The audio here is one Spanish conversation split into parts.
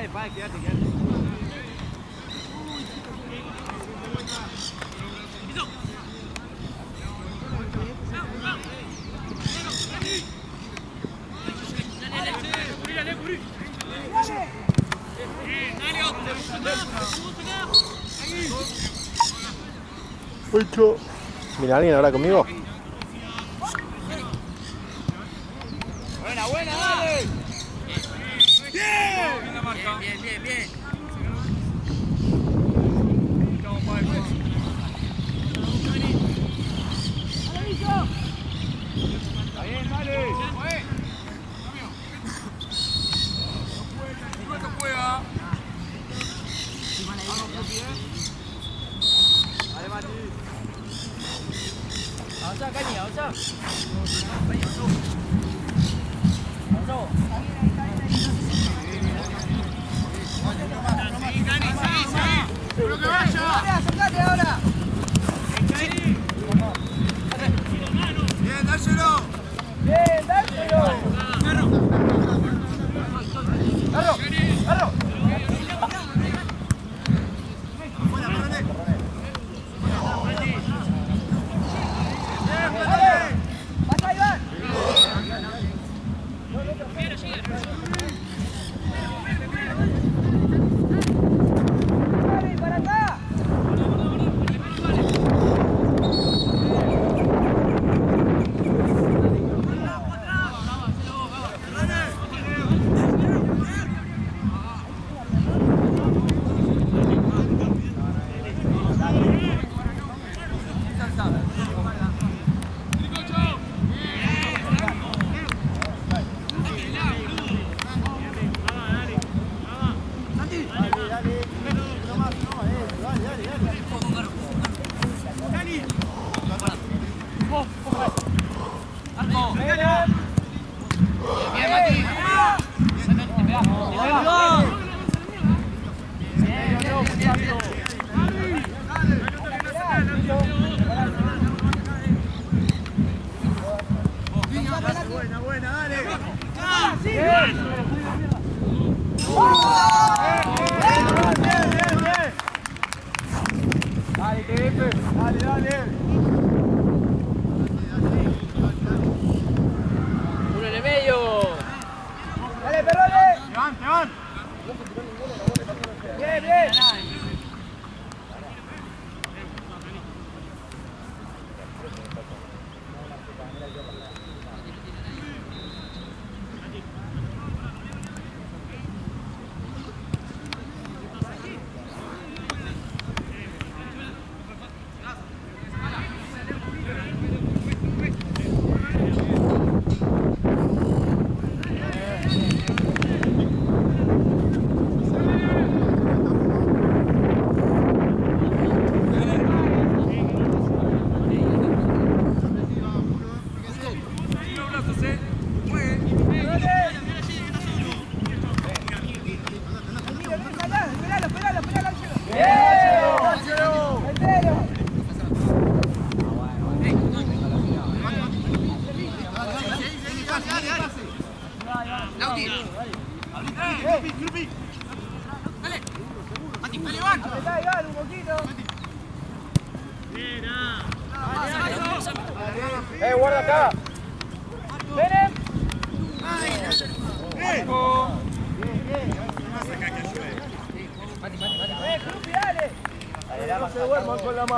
Vale, vale, quédate, quédate. Mira alguien ahora conmigo.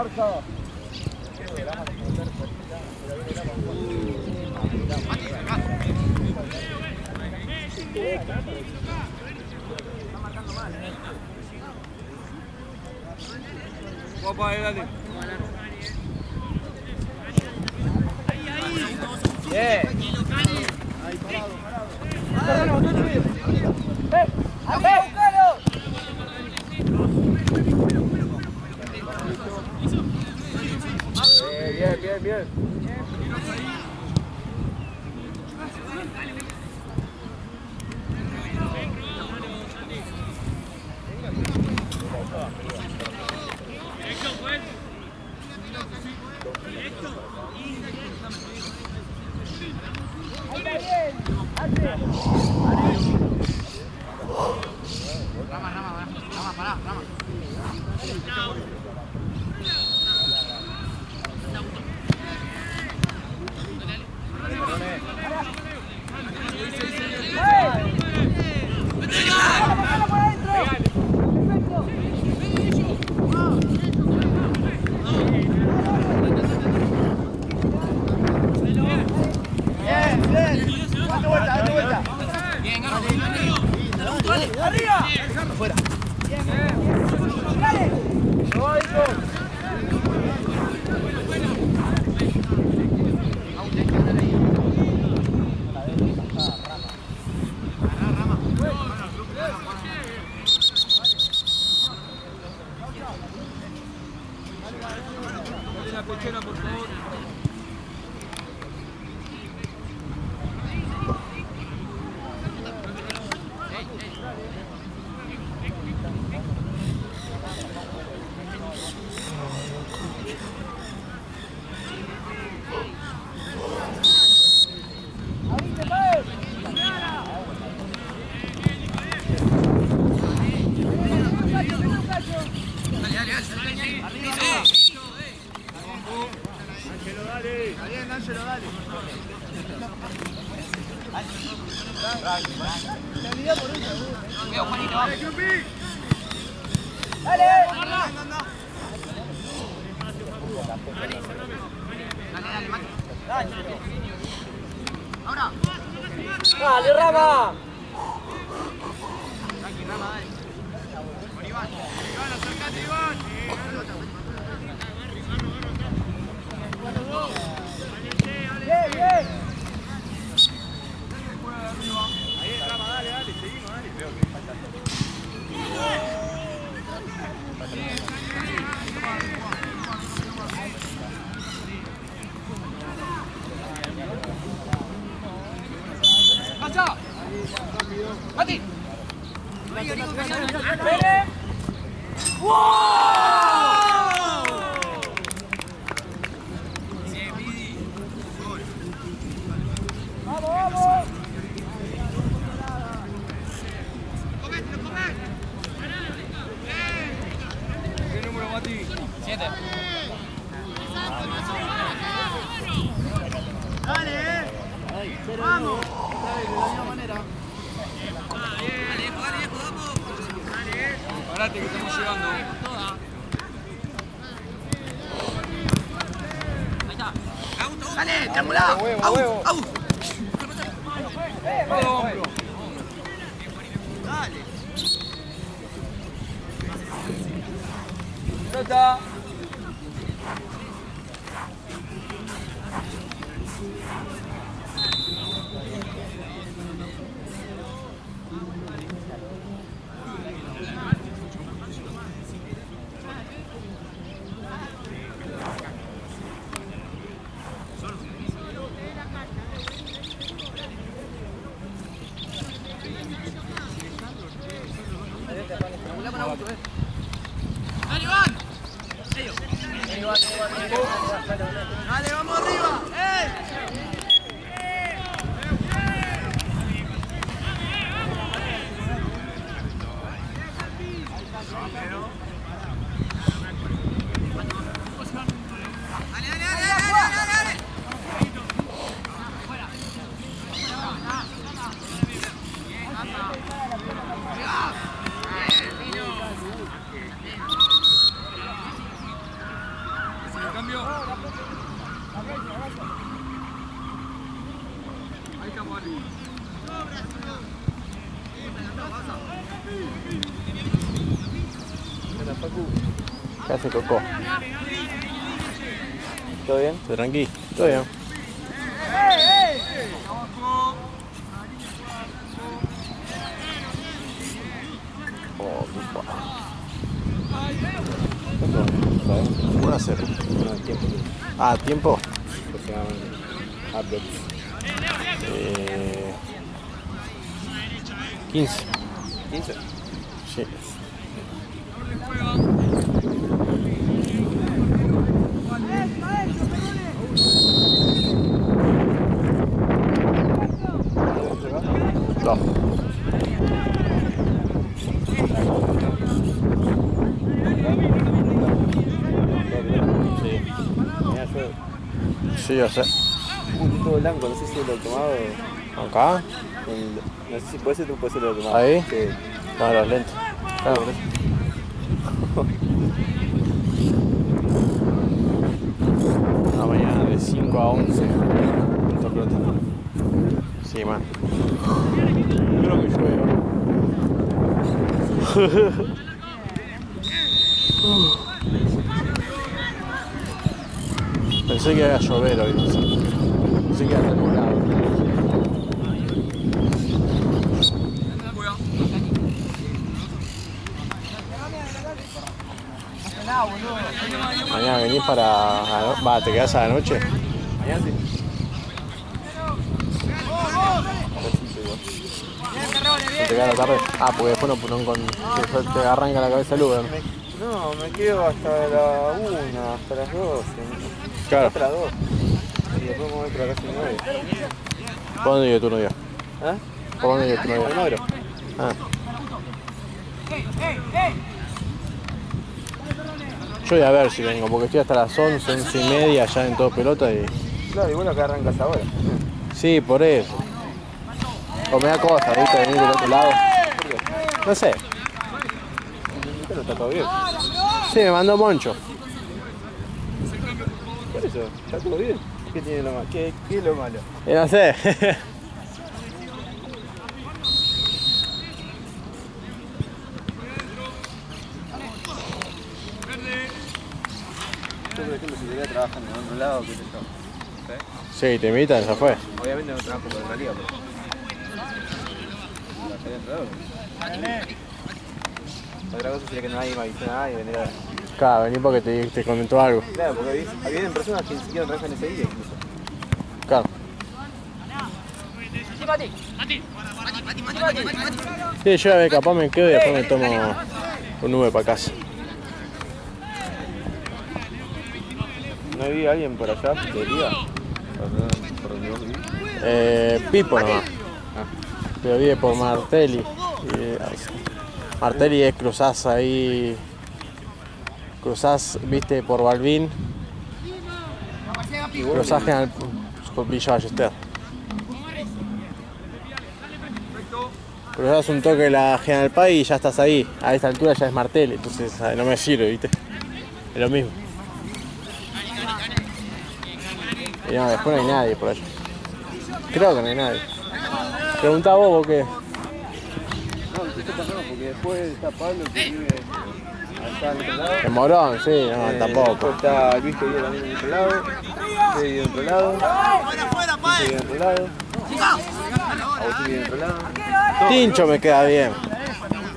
Marco. 面 Vamos. Parate que estamos llegando. ¡Dale, triangulá! Huevo, ¡Au! huevo. ¡Au! Todo hombro. Dale. Está. ¡Dale, Iván! Dale, vamos arriba. ¡Eh! ¡Dale, dale, dale, dale, dale, dale! Cambio. Ahí estamos, Ali. ¿Qué hace Coco? ¿Todo bien? ¿Todo tranqui? Todo bien. Oh, qué guapo. ¿Cuánto? ¿Puedo hacer? tiempo. Ah, ¿tiempo? Updates. Eh, 15. 15. Sí. Sí, yo sé. Un poquito blanco, no sé si lo he tomado. ¿Acá? No sé si puede ser, tú puede ser lo tomado. Ahí. Sí. no, los lentes. Claro. Una mañana de 5 a 11. Puta pelota. Sí, man. Creo que llueve. Pensé que iba a llover hoy, no sé. Pensé que iba a Mañana venís para. Va, te quedás a la noche. Mañana sí. ¿O te quedas a la tarde. Ah, porque después no, no con, te, te arranca la cabeza el Uber. No, me quedo hasta la 1, hasta las 12. Claro. Hasta las 2. Y después me voy para casa de mi novia. ¿Por dónde vive tu novia? ¿Ah? ¿Por dónde vive tu novia? negro. Ah. Yo voy a ver si vengo, porque estoy hasta las 11, 11 y media ya en todo pelota y. Claro, igual acá arrancas ahora. Sí, por eso. O me da cosa, viste, venir del otro lado. No sé. Pero está todo bien. Sí, me mandó Moncho. Por eso, está todo bien. ¿Qué tiene lo malo? ¿Qué, qué es lo malo? Y no sé. trabajar en otro lado, qué sé yo. Sí, te invitan, ya fue. Obviamente no trabajo por la liga, pero. Otra cosa sería que no nadie me avise nada y vendría. Claro, vení porque te, te comentó algo. Claro, porque había- habían personas que ni siquiera trabajan ese día incluso. Claro. Sí, yo a ver, capaz me quedo y después me tomo un nube para casa. ¿No había alguien por allá? Por, vos vivís. Eh, Pipo nomás. Pero vive por Martelli. Y, Martelli es cruzás ahí. Cruzás, viste, por Balvin. Cruzás General por Villa Ballester. Cruzás un toque de la General Paz y ya estás ahí. A esta altura ya es Martelli, entonces ah, no me sirve, viste. Es lo mismo. Y no, después no hay nadie por allá. Creo que no hay nadie. Preguntá vos, vos qué. No, raro porque después está Pablo que vive allá al otro lado. En Morón, sí, no, Eh, tampoco. Está Luis que vive también en otro lado. Yo vive en otro lado. Luis vive en otro lado. Agustín vive en otro lado. Tincho me queda bien.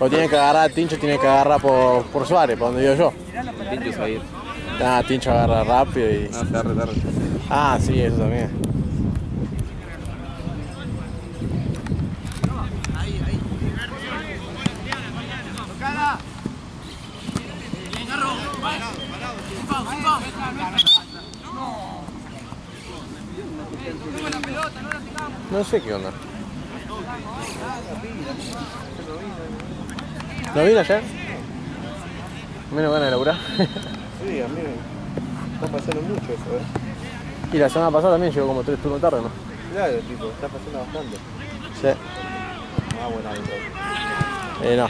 O tiene que agarrar, Tincho tiene que agarrar por, por Suárez, por donde vivo yo. Tincho es ahí. Ah, Tincho agarra rápido y. No, tarde, tarde. Ah, sí, eso también. No sé qué onda. ¿No vino ayer? Menos ganas de laburar. Sí, a mí me está pasando mucho eso, ¿eh? Y la semana pasada también llegó como tres turnos tarde, ¿no? Claro, tipo, está pasando bastante. Sí. Ah, bueno, entonces. Eh, no.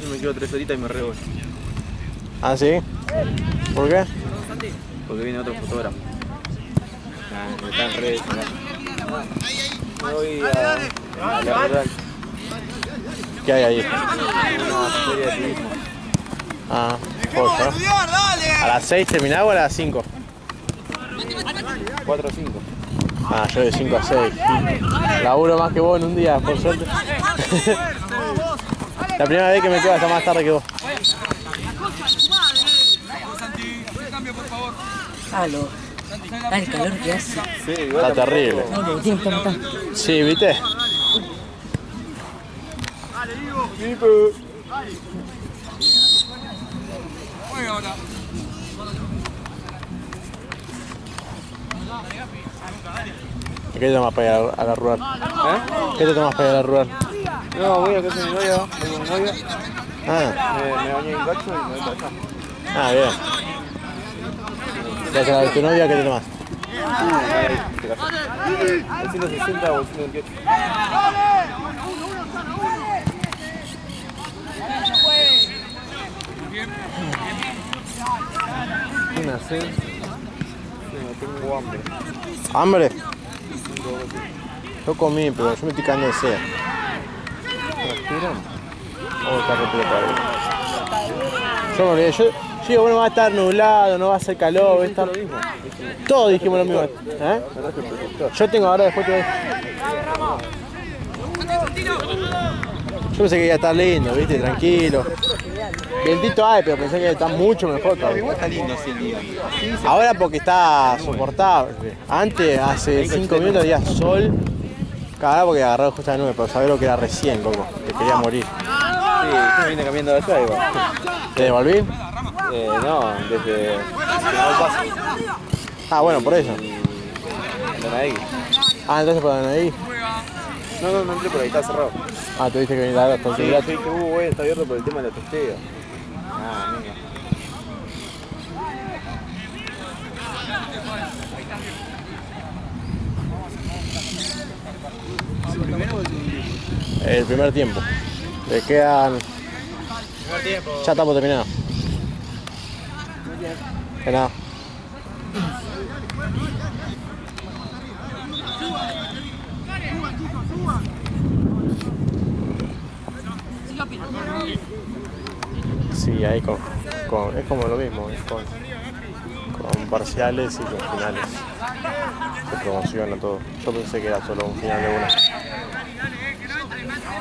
Yo me quedo tres horitas y me rebo. ¿Ah, sí? ¿Por qué? Porque viene otro fotógrafo. Ah, me están. Me voy a, a la rural. ¿Qué hay ahí? Una serie de turismo. Ah, posta. ¿A las 6 terminaba o a las 5? 4 o 5. Ah, yo de 5 a 6. Laburo más que vos en un día, por suerte. La primera vez que me quedo hasta más tarde que vos. Cambio, por favor. Aló. Ah, el calor que hace. Sí, Está terrible. Sí, ¿viste? Juega ahora. ¿Qué te tomas para ir a la rural? ¿Eh? ¿Qué te tomas para ir a la rural? No, voy a casa de mi novia, voy con mi novia, Ah, me, me bañé en cacho y me voy para allá. ah, bien. ¿Vas a tu novia? ¿Qué te? El 160 o el 128. Una C. Sí, no tengo hambre. ¿Hambre? Yo comí, pero yo me estoy cagando de sed. Oh, está repleto ahí. Yo me olvidé, yo, yo digo, bueno, va a estar nublado, no va a hacer calor, va a estar... Todos dijimos lo mismo. ¿Eh? Yo tengo ahora después te Yo pensé que iba a estar lindo, viste, tranquilo. Vientito hay, pero pensé que está mucho mejor todavía. Está lindo así el día. Ahora porque está soportable. Antes, hace 5 minutos había sol. Cagada porque agarró justo la nube, pero sabés lo que era recién, loco. Te quería morir. Sí, yo vine cambiando de allá igual. ¿Te devolví? Eh, no, desde Ah, bueno, por eso. Ah, entonces por ahí. No, no, no entré por ahí, está cerrado. Ah, tuviste que venir a el Sí, que uh, hoy está abierto por el tema de la testeo. Ah, venga. El primer tiempo. Le quedan. Ya estamos terminados. Que nada. Sí, ahí con, con- es como lo mismo, es con, con parciales y con finales. Se promociona todo. Yo pensé que era solo un final de una. Sí,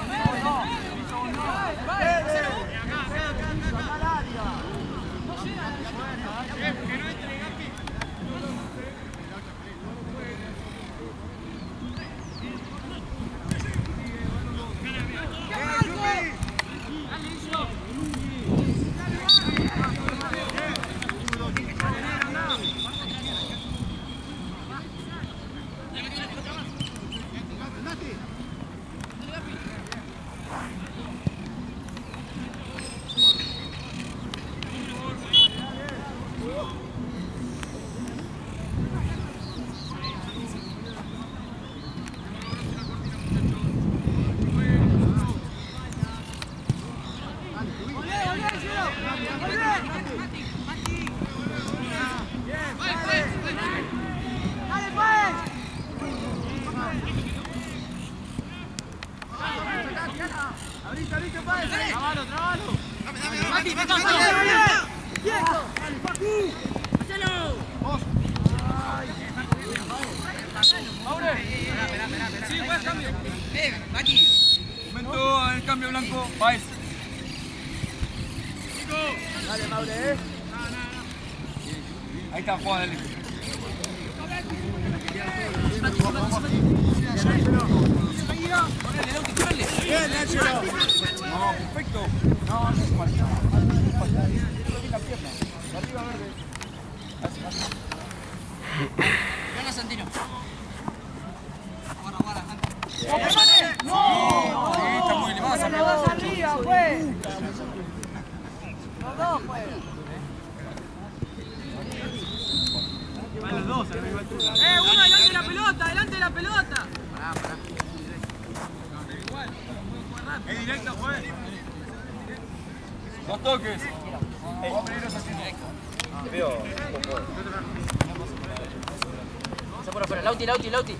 Lauti,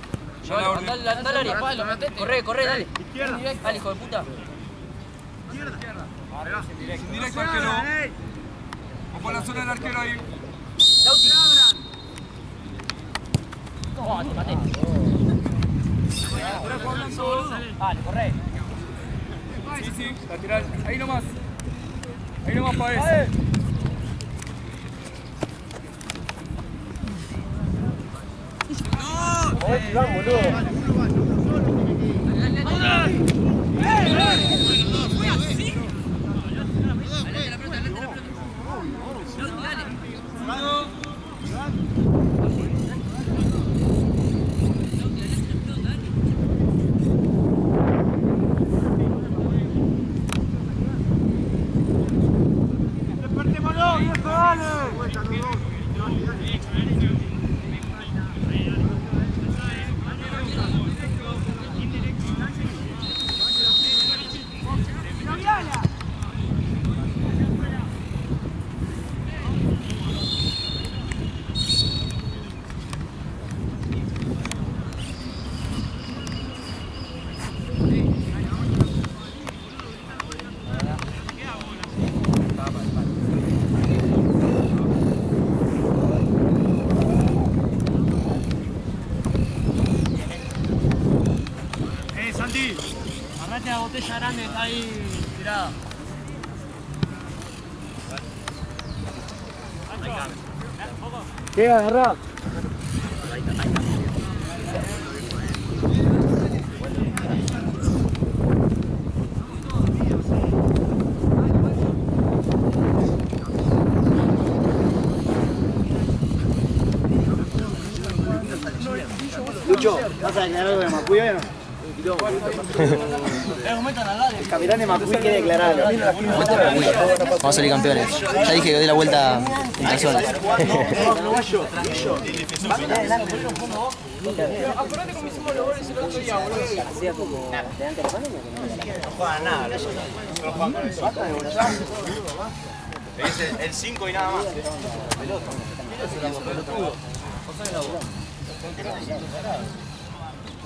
Lauti, Lauti. Andá al área. Corre, corre, dale. Dale, hijo de puta. Sin directo arquero. Ojo la zona del arquero ahí. Vale, corre. Sí, sí, lateral. Ahí nomás. Ahí nomás Hãy subscribe cho Santi. Agarrate la botella grande está ahí tirada. ¿Qué agarrá? Lucho, ¿vas a declarar algo de Macuy o no? Capitán. Vamos a salir campeones. Ya dije que doy la vuelta en calzones. El 5 y nada más.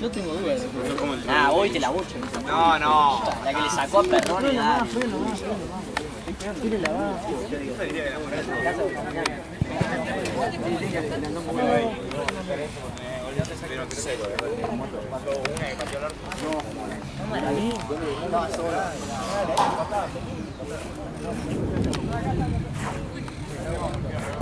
No tengo dudas. Ah, hoy te la bocho. No, no. La que le sacó a Perrone. dale. Sí, no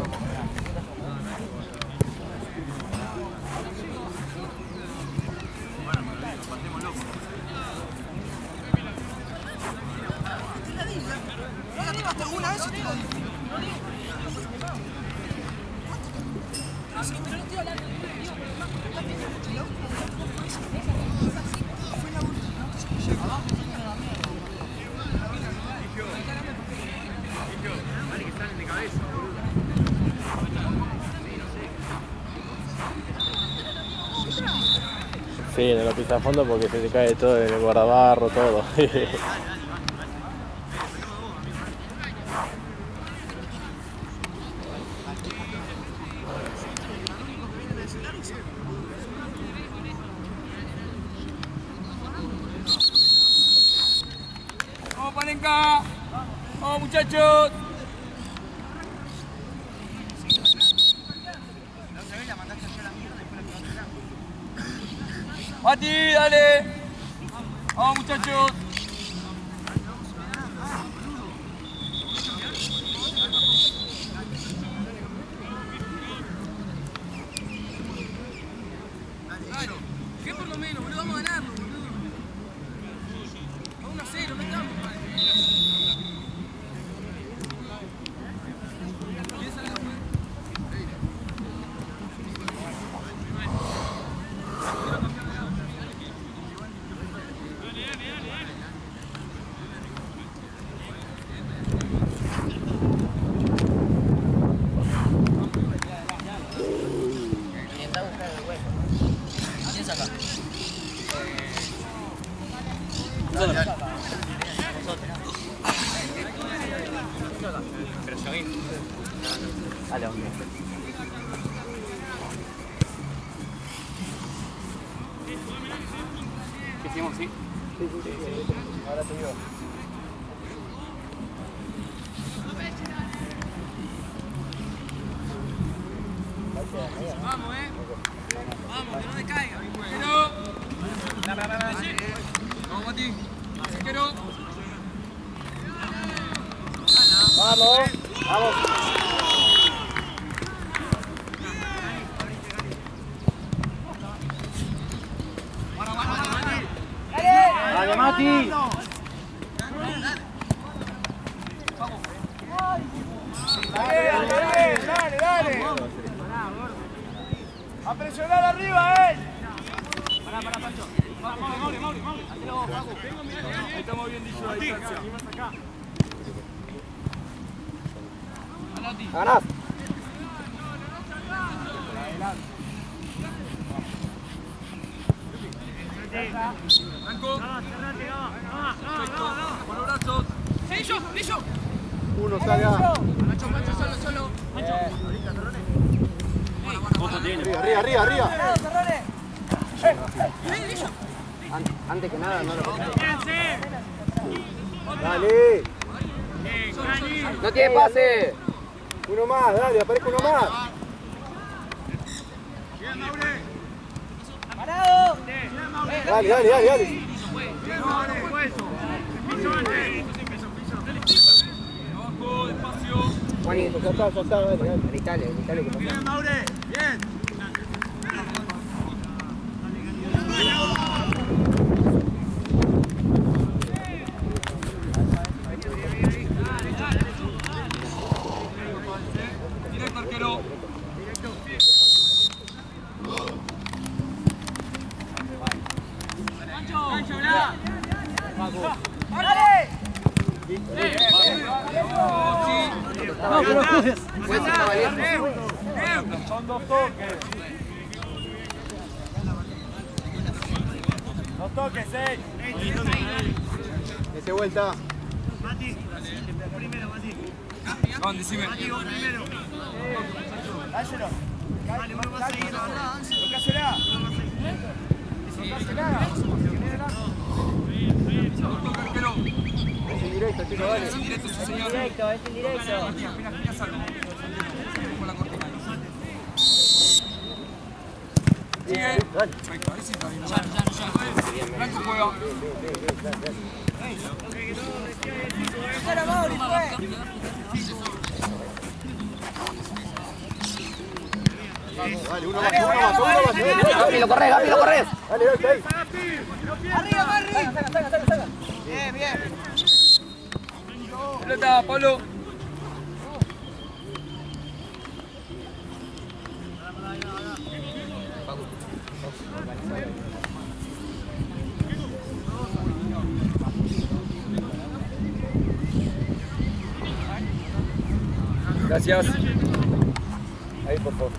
pisa a fondo porque se te cae todo el guardabarro, todo. estamos bien dicho la distancia. Ganás. Franco. Perfecto. Con los brazos. ¡Pillo, pillo! Uno salga. Pancho, solo, solo. Arriba, arriba, arriba. ¡Eh, Antes que nada, no lo Dale. No tiene pase. Uno más, dale, aparezca uno más. Dale, dale, dale, dale. Abajo, despacio. Juani, ya está, ya está, dale, dale. Gritale, gritale que Bien, Maure. Bien. Directo, arquero. No, pero cruces. Son dos toques. Dos toques, eh. Ese vuelta. Juan, decime. Dáselo. Dale, uno va a seguir ahora. Tocásela. Tocásela. Arquero. Es en directo, chicos, dale. Es señor. Directo, es algo. Con la cortina. Sigue. Perfecto, ahí sí está bien. Blanco juega. Dale, uno más, uno más, uno más. Gapi, lo corres, Gapi, lo corres. Dale, dale, ahí. Pelota, Pablo. Gracias. Ahí, por favor.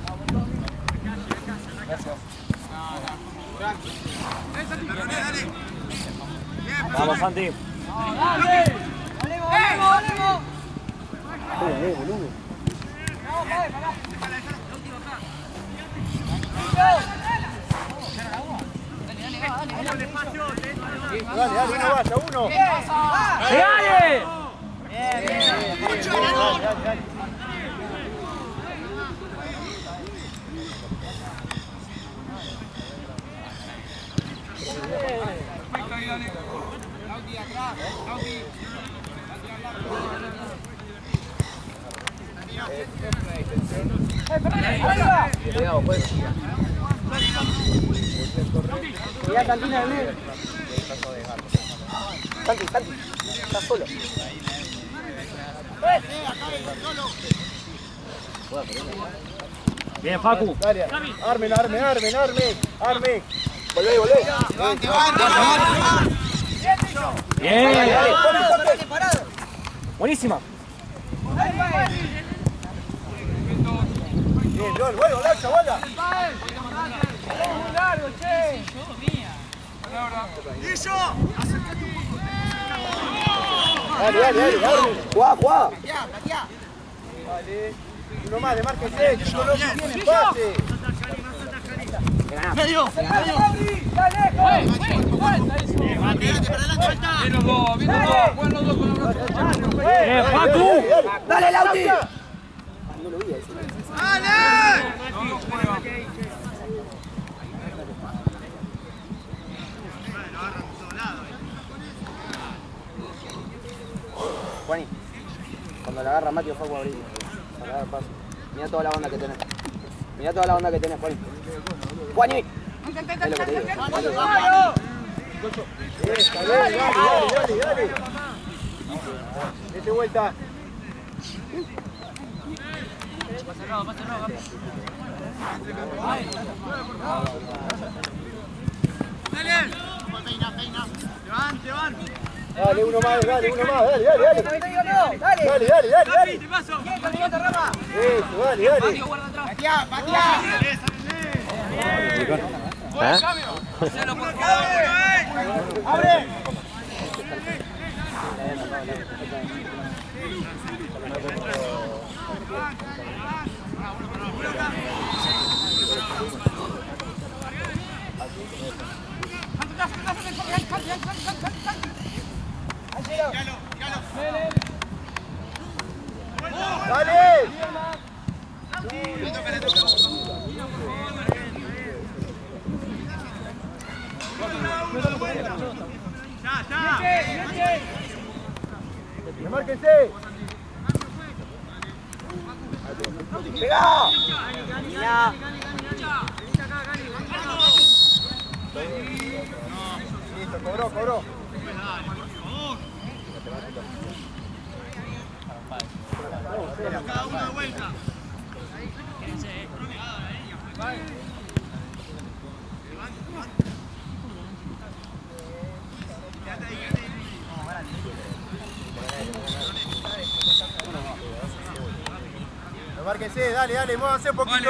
Vamos, Santi. Eh, boludo. Dale, dale, uno vaya, uno. ¡Dale! Bien, bien, bien. Dale, dale, dale. Perfecto, ahí dale. Cuidado, pues. Cuidado, cantina de negro. Santi, Santi, estás solo. Bien, Facu. Dale, armen, armen, armen, armen, armen. Volvé, volvé. Bien. Bien, gol, vuelvo, Laucha, bola. un largo, Dale, dale, dale, dale. Juá, juá. Vale. Uno más, de marca 6. No tiene pase. Medio, medio. Dale, Quédate para adelante, falta. Vieron vos, vieron vos. Juegan los dos con la brazo. ¡Eh, Facu! ¡Dale, Lauti! No lo juegan. Juani, cuando la agarra Mati. Para dar paso. Mira toda la onda que tenés. Mira toda la onda que tenés, Juani. Juani. Dale, dale, dale. Dete vuelta. Dale, uno más, dale, uno más, dale, dale, dale. Dale, dale, dale, dale. dale. Eso, dale, dale. ¿Eh? Por cada uno, eh. Dale. Demárquense. ¡Pegá! Listo, cobró, cobró. Demárquense, dale, dale, muévanse un poquito.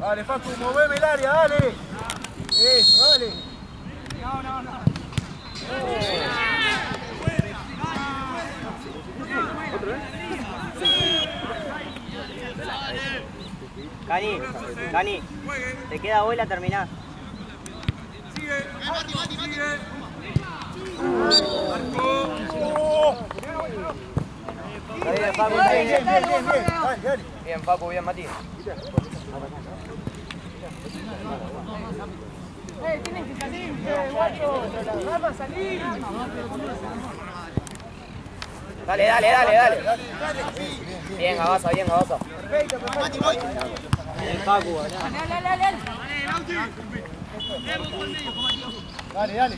Dale, Facu, moveme el área, dale. Eso, dale. Cani, Cani, te queda hoy la terminás. Sigue. Bien, Facu, Bien, bien, bien. bien, bien, bien. Dale, dale. Bien, bien. Dale, dale, dale, dale. Bien, Gabasa, bien, Gabasa. Bien, Facu, Dale, dale,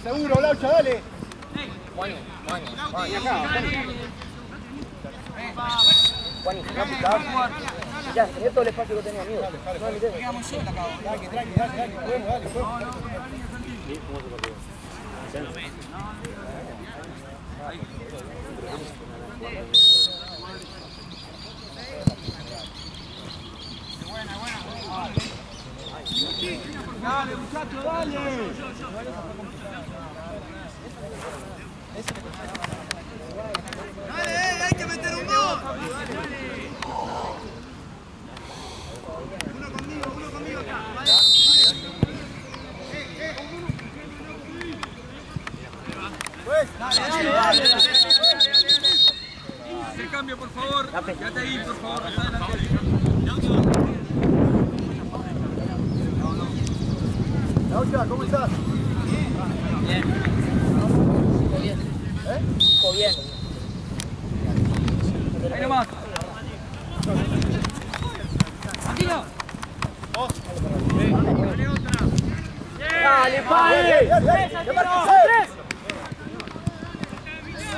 seguro, Laucha, dale. Juan, no picaba. Ya, tenía todo el espacio que tenía, amigo. Dale, dale, dale. Dale, muchachos, dale. Dale, hay que meter un gol. Pues, dale, dale, dale. Se cambio, por favor. Quédate ahí, por favor. Laucha, ¿cómo estás? Ahí nomás. Dale, Pae. Dale, dale, dale. Demárquense.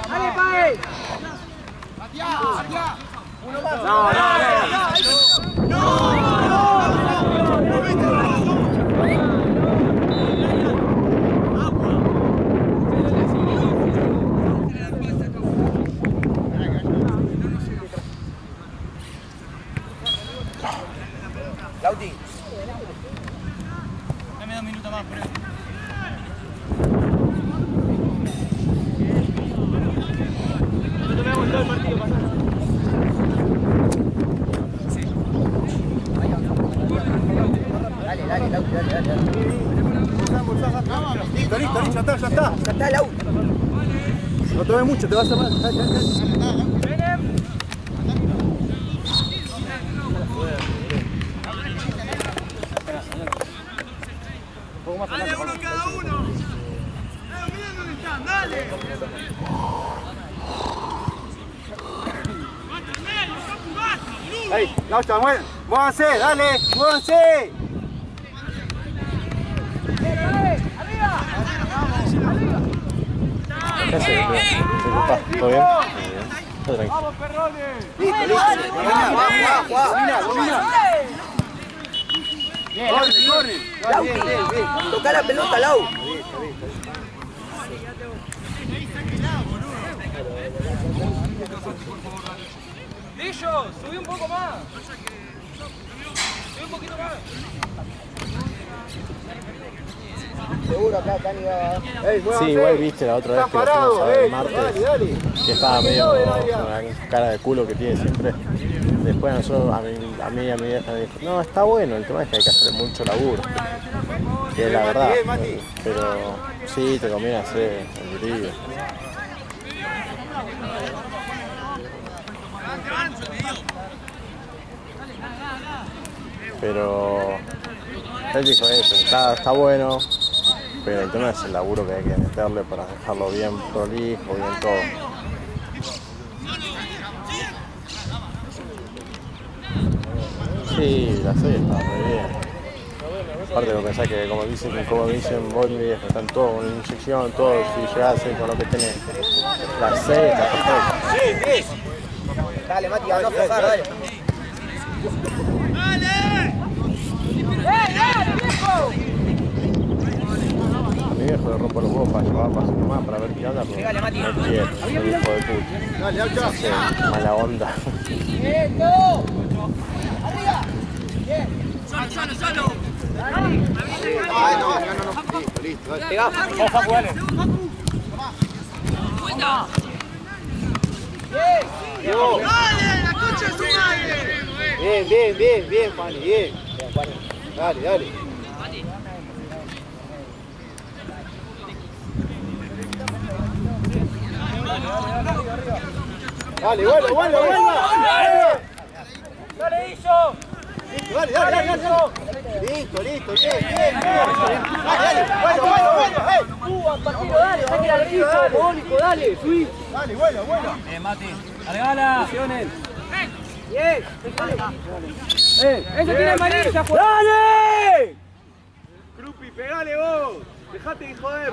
Dale, Pae. Uno más. No, no, no. No Lauti. Dame dos minutos más, prueba. Yo. Dale, dale, dale, dale, dale. Listo, listo, ya está, ya está. Ya está, Lau. No te mucho, te vas a mal. Muevan. Muévanse, dale, muévanse. ¿Qué? Disculpa, ¿Todo bien? Todo tranquilo. Listo, listo. Domina, va, va, va. Domina, domina. Corre, corre. Bien, bien, bien. Toca la pelota, Lau. Subí un poco más. Subí un poquito más. Seguro acá, Cani va. Sí, igual viste la otra vez que lo fuimos a ver el martes. Dale, dale. que estaba medio con la cara de culo que tiene siempre. Después a nosotros, a mí, a mí y a mi vieja me dijo, no, está bueno, el tema es que hay que hacer mucho laburo. Que es la verdad. Mati. Pero sí, te conviene hacer el brillo. Pero él dijo está, bueno, pero el es el laburo que hay que meterle para dejarlo bien prolijo, bien todo. Sí, la serie está muy bien. Aparte de pensar que como dicen, como dicen vos mi viejo, están todos con inyección, todo, si llegás con lo que tenés. La serie está perfecta. Dale, Mati, a dale. A mi viejo le rompo los huevos para llevar para su mamá para ver qué onda, pero Pégale, Mati. no quiere, un hijo de puta. Dale. Sí, mala onda. Solo, solo, solo. Ay, no, no, no, no. Listo, listo. dale. Pegamos. Vuelta. Yo. Dale, la concha de su madre. Bien, bien, bien, bien, Fanny, bien. Dale, dale. Dale, vuelva, vuelva, vuelva. Dale. Dale, dale, dale, dale. Listo, listo, bien, bien, bien. Dale, dale, ey. Tú, al partido, dale, saque al equipo, Mónico, dale, subí. Dale, vuelva, vuelva. Largala. Bien. Eh, ese tiene amarilla, ¡Dale! Crupi, pegale vos. Dejate de joder,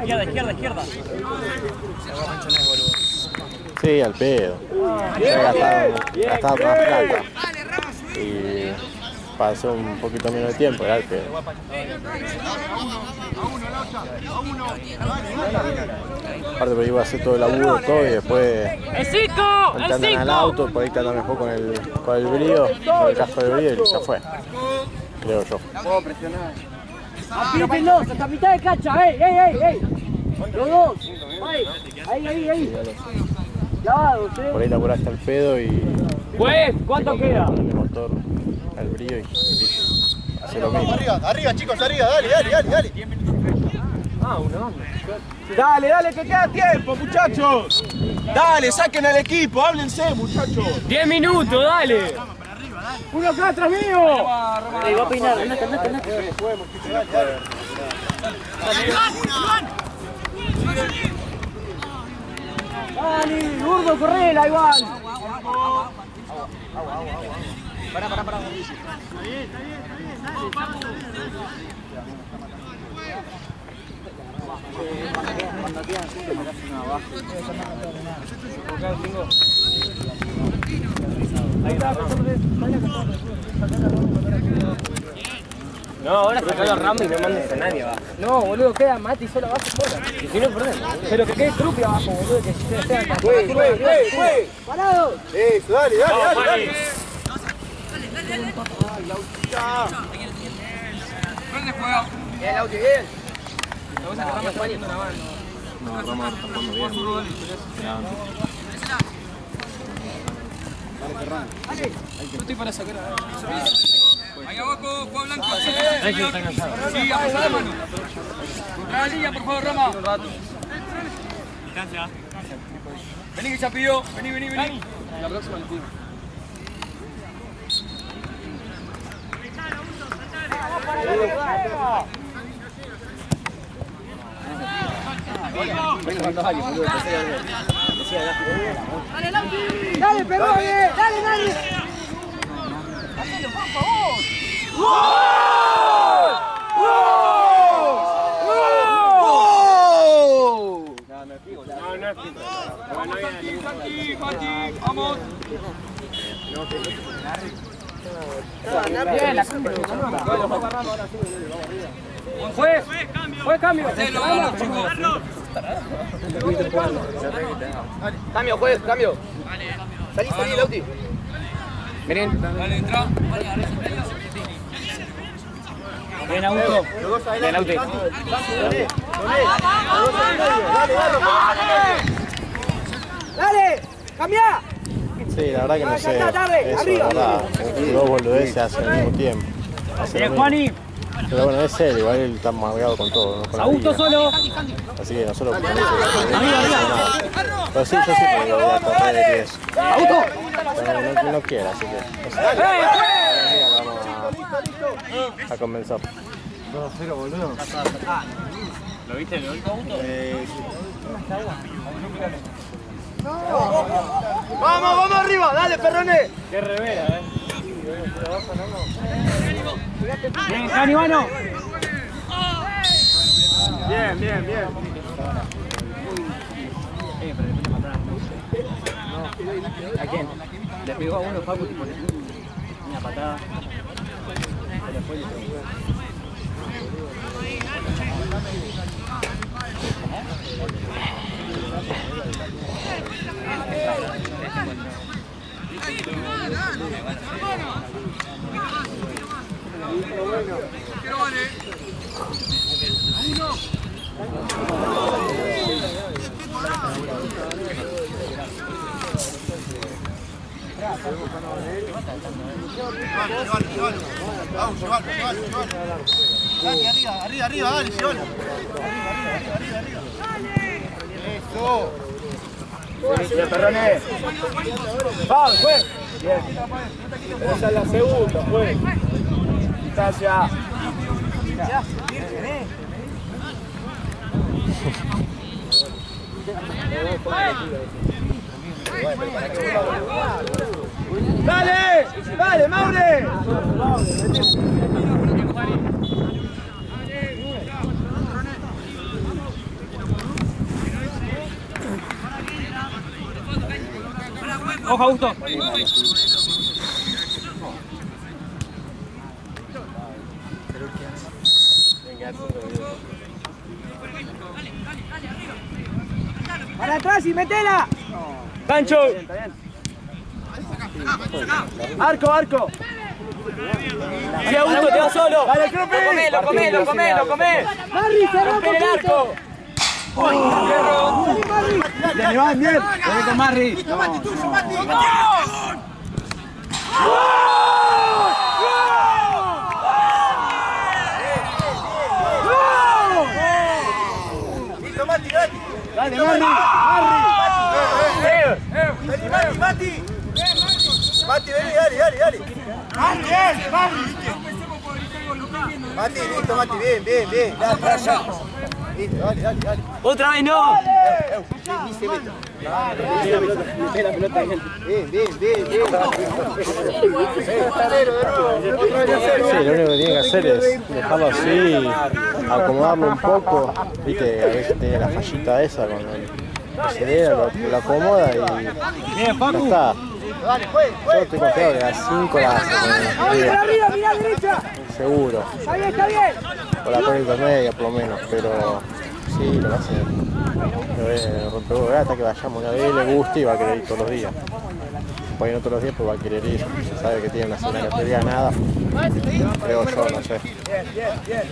Izquierda, izquierda, izquierda. Sí, al pedo. Ya gastaron, gastaron más plata. Y pasó un poquito menos de tiempo, era al pedo. Aparte, pero iba a hacer todo el laburo, todo, y después ¡El 5! cuando te andan al auto, por ahí te mejor con el, con el brío, con el casco de brío y ya fue. Creo yo. Apítenlos, hasta mitad de cancha, ey, ey, ey, ey. Los dos. Ahí, ahí, ahí, ahí. Clavados, eh. Por ahí te apuraste al pedo y Pues, ¿cuánto queda? el motor al brío y listo. Hace lo mismo. Arriba, arriba, chicos, arriba, dale, dale, dale, dale. Dale, dale, que queda tiempo, muchachos. Dale, saquen al equipo, háblense, muchachos. 10 minutos, dale. Uno acá atrás mío. Va a peinar, andate, andate, andate. Dale, gordo, correla igual. Ahí está, No, ahora sacalo a Ramos y no mandes a nadie abajo. No, boludo, queda Mati solo abajo fuera. Y si no, perdemos. Pero que quede Trupi abajo, boludo, que se esté acá. Güey, güey, güey, güey. ¡Parado! Eso, dale, dale, dale, dale. Fernández juega. Bien, Lauti, bien. No a... Ahí abajo, juega Blanco. Sí, apoya la mano. La línea, por favor, Rama. Vení que ya. Vení, vení, vení. La próxima le pido. ¡Dale, Perone! ¡Dale, dale! Vamos. Bien, la cambio. Hacelo, vamos, chicos. Cambio, juez, cambio. Salí, salí, Lauti. Dale, entra. Bien, Augusto. Bien, medio. Dale, dale. ¡Dale! ¡Cambia! Sí, la verdad que no sé. Eso, la verdad. Dos boludeces hace al mismo tiempo. Bien. Juani. Pero bueno, es él, igual él está amargado con todo. ¿no? Con Augusto solo. Así que nosotros podemos Pero sí, yo sí que lo voy a correr y eso. Augusto. Pero no, no, no quiere, así que. Vamos a, a comenzar. ¿Lo viste el gol? Vamos, vamos arriba. Dale, perrone. Bien, Jani, mano. Bien, bien, bien. ¿A quién? Le pegó a uno, Facu, tipo, una patada. Quiero vale. Dale, arriba, arriba, arriba, llévalo. Eso. Vamos, juez. Bien. Esa es la segunda, juez. Distancia. Dale, dale, Maure. Ojo, Augusto. ¡Para atrás y metela! Pancho. Arco, arco. Sí, Augusto, te vas solo. Dale, Crupi. Comelo, comelo, comelo, comelo. ¡Marri, cerrá un Rompe el arco. ¡Salí, Marri! Bien, Iván, bien. Ven con Marri. Listo, Mati, dale. ¡Dale, Marri! Vení, Mati, Mati. Mati, vení, dale, dale, dale. Mati, listo, Mati, bien, bien, bien. Dale, dale, dale. Listo, dale, dale, dale. Otra vez no. Ni se meta. Bien, bien, bien, bien. Sí, lo único que tiene que hacer es dejarlo así, acomodarlo un poco. Viste, a veces tiene la fallita esa con el acelera, lo, lo acomoda y ya está. Yo estoy confiado que a las 5 la hace. con el- arriba, mirá derecha. Seguro. Está bien, está bien. Por la torre intermedia por lo menos, pero sí, lo va a hacer. Rompe hasta que vayamos una vez, le guste y va a querer ir todos los días. Ahí no todos los días, pues va a querer ir. Sabe que tiene una semana que nada. Creo yo, no sé.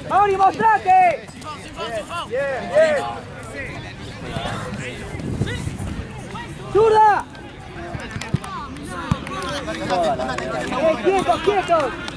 Mauri, mostrate. ¡Zurda! Eh, quietos,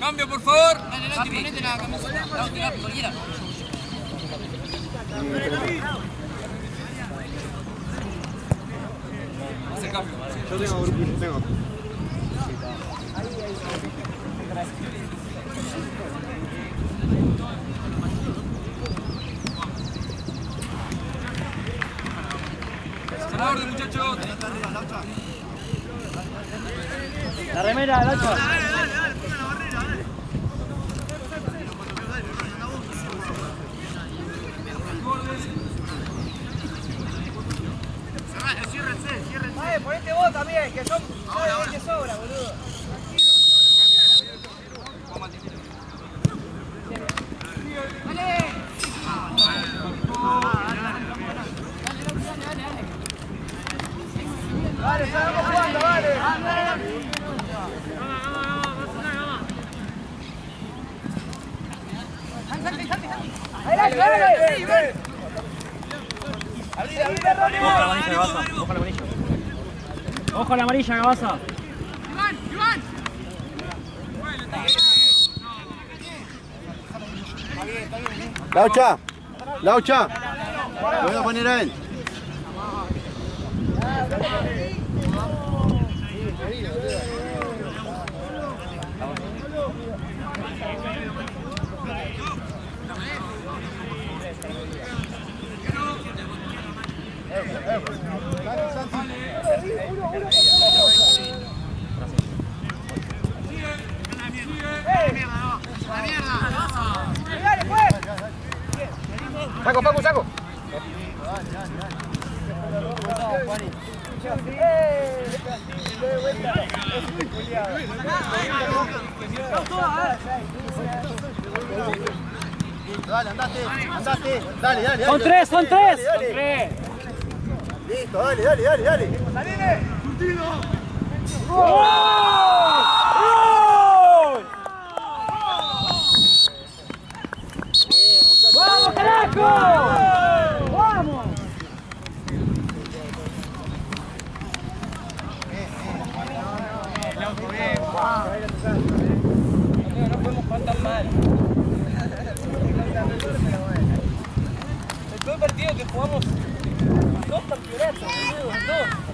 Cambio, por favor. Ponete la camiseta, la última, cualquiera. Hace cambio. La remera del 8. Vale, ponete vos también, que son sabes que sobra, boludo. Vale, estamos jugando, vale. Adelante, dale. Abrí, abrí, Ronnie. Ojo a la amarilla, Gabaza. Ojo a la amarilla. Ojo a la amarilla, Gabaza. Iván, Iván. Laucha, Laucha. Lo voy a poner a él. Saco, Paco, saco. Dale, andate, andate. Dale, dale, Son tres, son tres. Son tres. Listo, dale, dale, dale, dale. ¡Vamos, carajo! ¡Vamos! El peor partido que jugamos, dos boludo, dos.